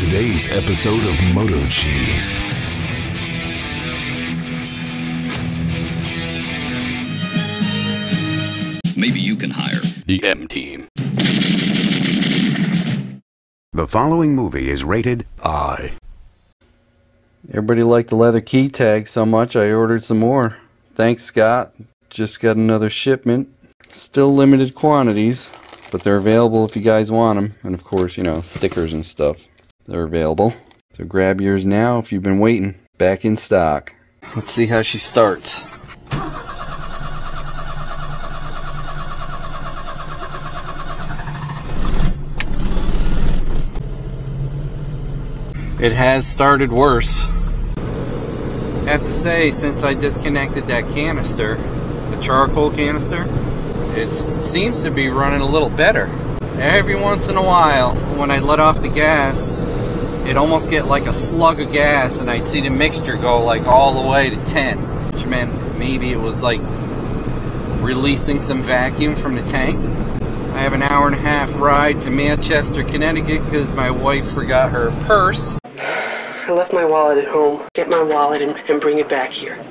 today's episode of MotoCheez. Maybe you can hire The M Team. The following movie is rated I. Everybody liked the leather key tag so much I ordered some more. Thanks, Scott. Just got another shipment. Still limited quantities, but they're available if you guys want them. And of course, you know, stickers and stuff. They're available. So grab yours now if you've been waiting. Back in stock. Let's see how she starts. It has started worse. I have to say, since I disconnected that canister, the charcoal canister, it seems to be running a little better. Every once in a while, when I let off the gas, it almost get like a slug of gas and I'd see the mixture go like all the way to 10, which meant maybe it was like releasing some vacuum from the tank. I have an hour and a half ride to Manchester, Connecticut because my wife forgot her purse. I left my wallet at home. Get my wallet and, and bring it back here.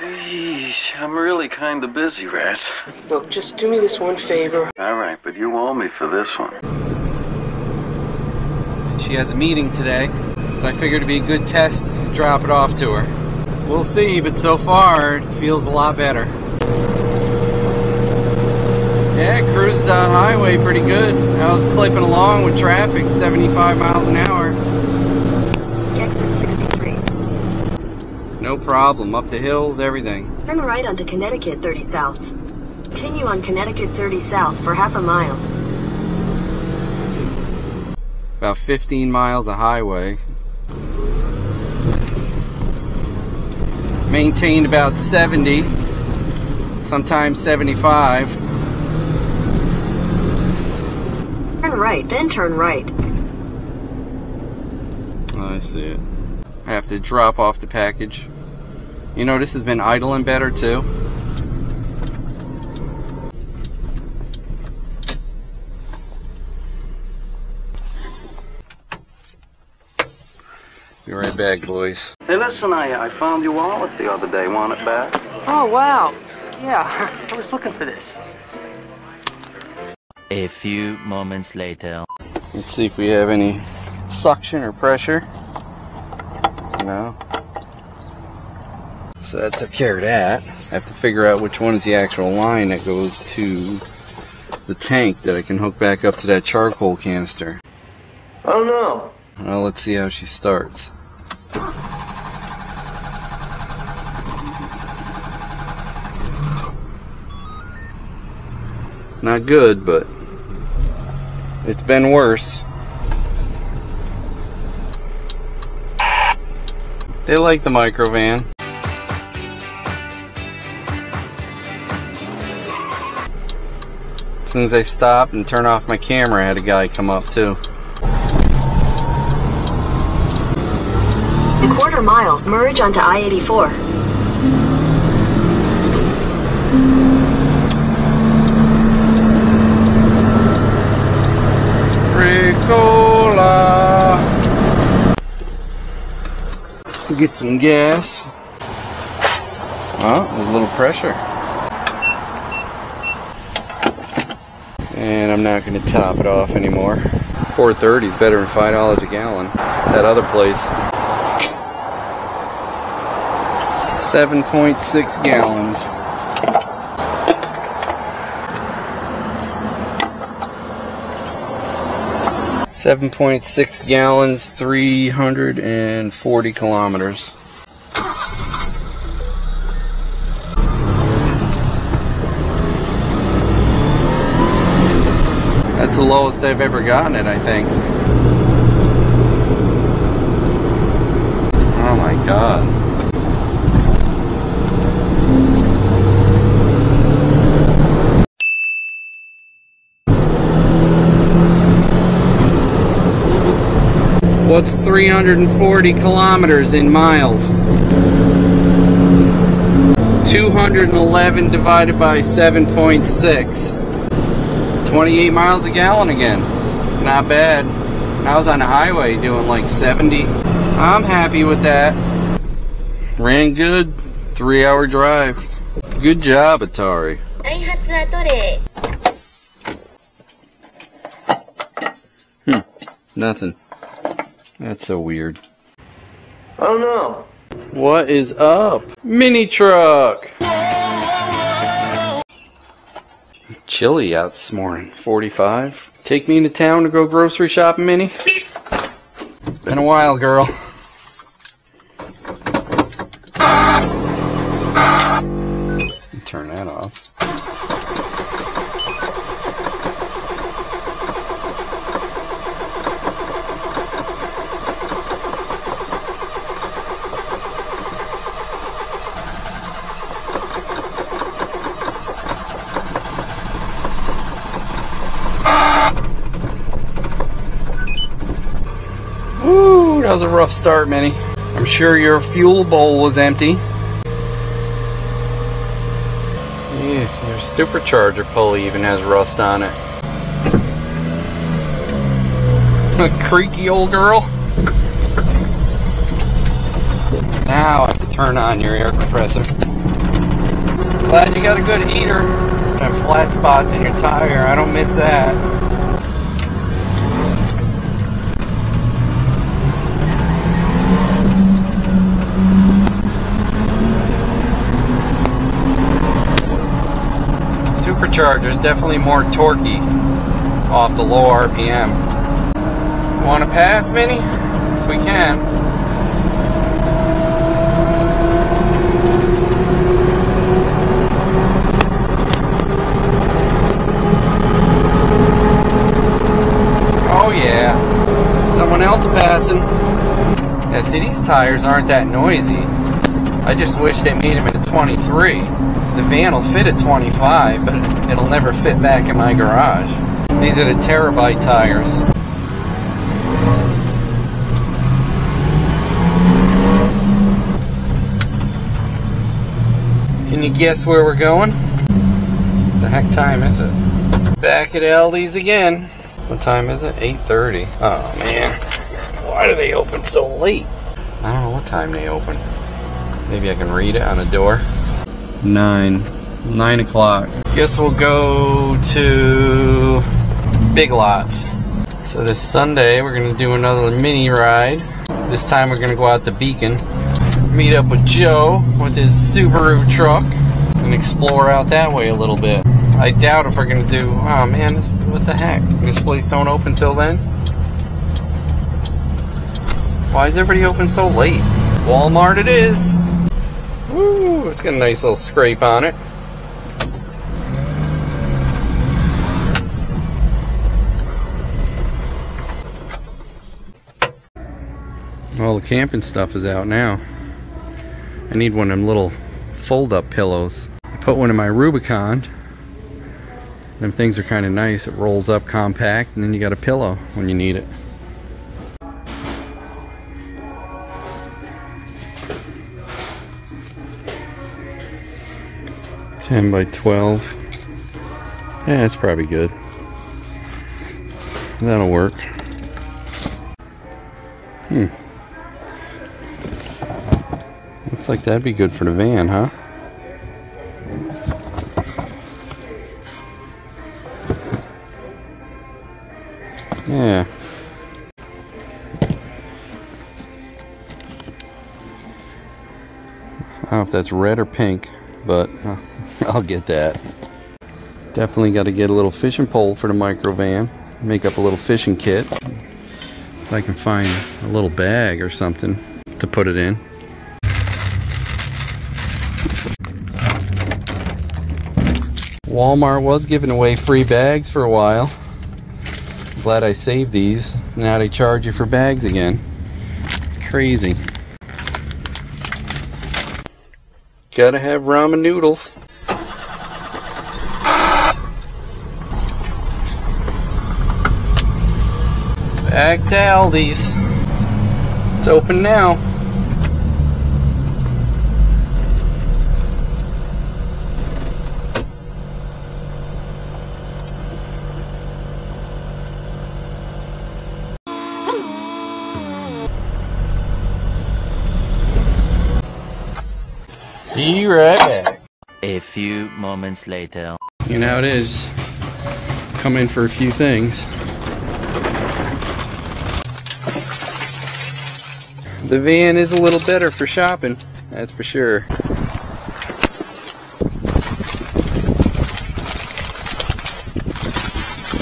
Yeesh, I'm really kind of busy, Rat. Look, just do me this one favor. All right, but you owe me for this one. She has a meeting today, so I figured it'd be a good test to drop it off to her. We'll see, but so far it feels a lot better. Yeah, cruised the highway pretty good. I was clipping along with traffic, 75 miles an hour. Exit 63. No problem, up the hills, everything. Turn right onto Connecticut 30 South. Continue on Connecticut 30 South for half a mile. About 15 miles of highway. Maintained about 70, sometimes 75. Turn right, then turn right. Oh, I see it. I have to drop off the package. You know, this has been idling better too. Be right back, boys. Hey, listen, I, I found your wallet the other day. Want it back? Oh, wow. Yeah, I was looking for this. A few moments later. Let's see if we have any suction or pressure. No. So that took care of that. I have to figure out which one is the actual line that goes to the tank that I can hook back up to that charcoal canister. Oh, no. Well, let's see how she starts. Not good, but it's been worse. They like the microvan. As soon as I stopped and turned off my camera, I had a guy come up too. 12, merge onto I-84. Ricola. Get some gas. Well, there's a little pressure. And I'm not going to top it off anymore. 430 is better than $5 a gallon. That other place, 7.6 gallons. Seven point six gallons, three hundred and forty kilometers. That's the lowest I've ever gotten it, I think. Oh my god. What's 340 kilometers in miles? 211 divided by 7.6. 28 miles a gallon again. Not bad. I was on the highway doing like 70. I'm happy with that. Ran good. Three hour drive. Good job, Atrai. Hmm. Nothing. That's so weird. Oh no. What is up? Mini truck! Chilly out this morning. 45. Take me into town to go grocery shopping, Mini? It's been a while, girl. Turn that off. That was a rough start, Minnie. I'm sure your fuel bowl was empty. Yes, your supercharger pulley even has rust on it. A creaky old girl. Now I have to turn on your air compressor. Glad you got a good heater. And flat spots in your tire. I don't miss that. Supercharger's definitely more torquey off the low RPM. Want to pass, Minnie? If we can. Oh yeah, someone else passing. Yeah, see these tires aren't that noisy. I just wish they made them in a 23. The van will fit at 25, but it'll never fit back in my garage. These are the terabyte tires. Can you guess where we're going? The heck time is it? Back at Aldi's again. What time is it? 8.30. Oh man. Why do they open so late? I don't know what time they open. Maybe I can read it on the door. Nine. Nine o'clock. Guess we'll go to Big Lots. So this Sunday we're gonna do another mini ride. This time we're gonna go out to Beacon, meet up with Joe with his Subaru truck, and explore out that way a little bit. I doubt if we're gonna do. Oh man, this, what the heck? This place don't open till then. Why is everybody open so late? Walmart it is. Woo! It's got a nice little scrape on it. All the camping stuff is out now. I need one of them little fold-up pillows. I put one in my Rubicon. Them things are kind of nice. It rolls up compact, and then you got a pillow when you need it. Ten by twelve. Yeah, that's probably good. That'll work. Hmm. Looks like that'd be good for the van, huh? Yeah. I don't know if that's red or pink, but uh, I'll get that. Definitely got to get a little fishing pole for the micro van. Make up a little fishing kit. If I can find a little bag or something to put it in. Walmart was giving away free bags for a while. Glad I saved these. Now they charge you for bags again. It's crazy. Gotta have ramen noodles. Back to Aldi's. It's open now. Be right back. A few moments later. You know how it is. Come in for a few things. The van is a little better for shopping, that's for sure.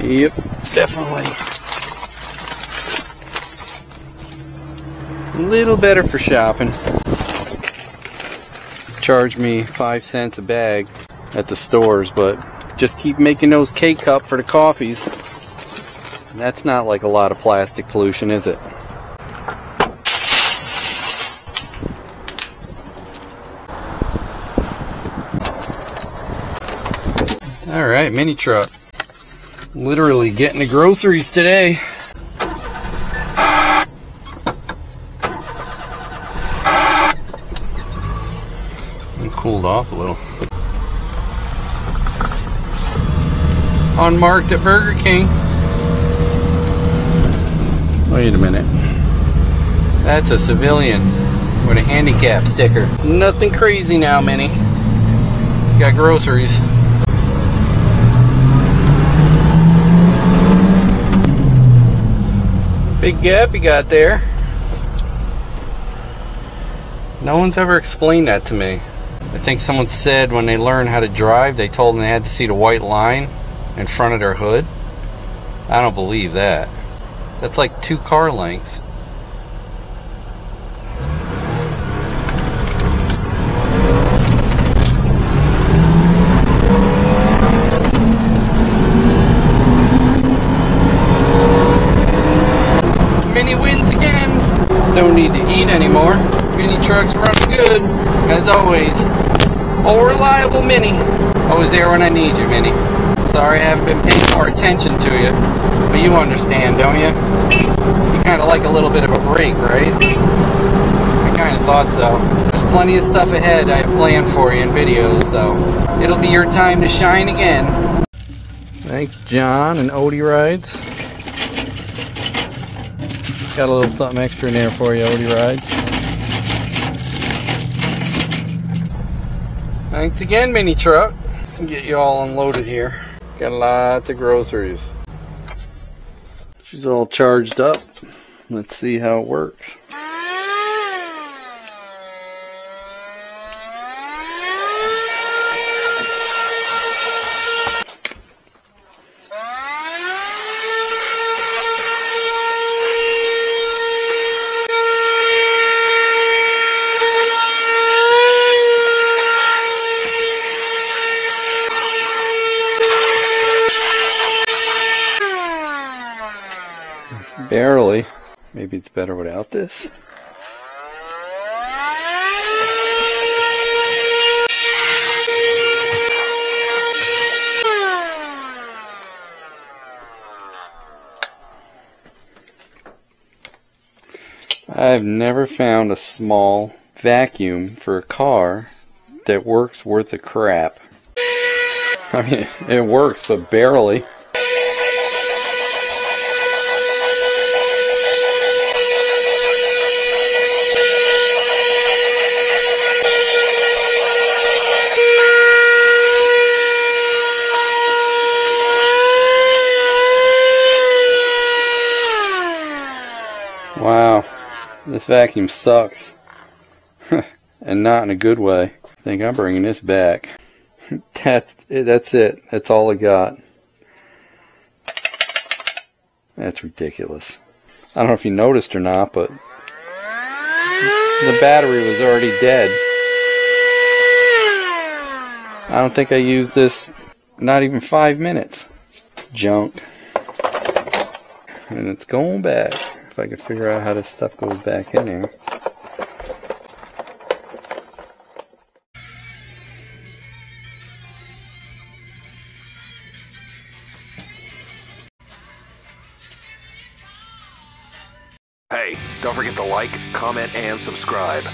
Yep, definitely. A little better for shopping. Charge me five cents a bag at the stores, but just keep making those K cup for the coffees. That's not like a lot of plastic pollution, is it? All right, mini truck. Literally getting the groceries today. I'm cooled off a little. Unmarked at Burger King. Wait a minute. That's a civilian with a handicap sticker. Nothing crazy now, Minnie. Got groceries. Big gap you got there. No one's ever explained that to me. I think someone said when they learned how to drive, they told them they had to see the white line in front of their hood. I don't believe that. That's like two car lengths. Mini wins again. Don't need to eat anymore. Mini truck's running good, as always. Oh, reliable Mini. Always there when I need you, Mini. Sorry I haven't been paying more attention to you, but you understand, don't you? You kind of like a little bit of a break, right? I kind of thought so. There's plenty of stuff ahead I have planned for you in videos, so it'll be your time to shine again. Thanks, John and Odie Rides. Got a little something extra in there for you, Odie Rides. Thanks again, mini truck. Get you all unloaded here. Got lots of groceries. She's all charged up. Let's see how it works. Barely. Maybe it's better without this. I've never found a small vacuum for a car that works worth a crap. I mean, it works, but barely. This vacuum sucks. and not in a good way. I think I'm bringing this back. that's, that's it. That's all I got. That's ridiculous. I don't know if you noticed or not, but the battery was already dead. I don't think I used this not even five minutes. Junk. And it's going back. If I can figure out how this stuff goes back in here. Hey, don't forget to like, comment, and subscribe.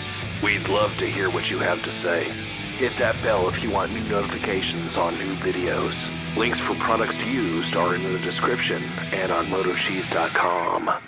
We'd love to hear what you have to say. Hit that bell if you want new notifications on new videos. Links for products to use are in the description and on motocheez.com.